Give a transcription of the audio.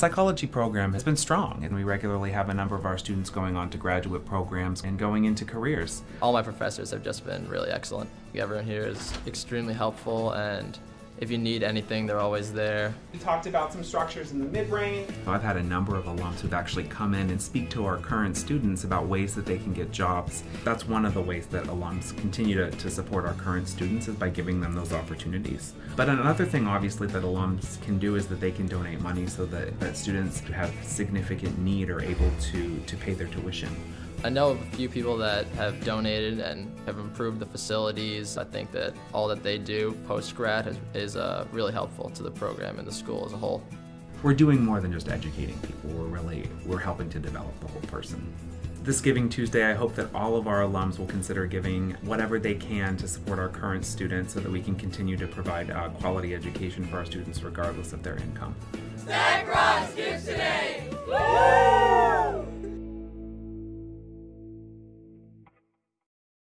psychology program has been strong, and we regularly have a number of our students going on to graduate programs and going into careers. All my professors have just been really excellent. Everyone here is extremely helpful and if you need anything, they're always there. We talked about some structures in the midbrain. I've had a number of alums who've actually come in and speak to our current students about ways that they can get jobs. That's one of the ways that alums continue to, to support our current students is by giving them those opportunities. But another thing, obviously, that alums can do is that they can donate money so that, that students who have significant need are able to, to pay their tuition. I know of a few people that have donated and have improved the facilities. I think that all that they do post-grad is, is uh, really helpful to the program and the school as a whole. We're doing more than just educating people. We're really, we're helping to develop the whole person. This Giving Tuesday, I hope that all of our alums will consider giving whatever they can to support our current students so that we can continue to provide uh, quality education for our students regardless of their income. STAC Ross gives today!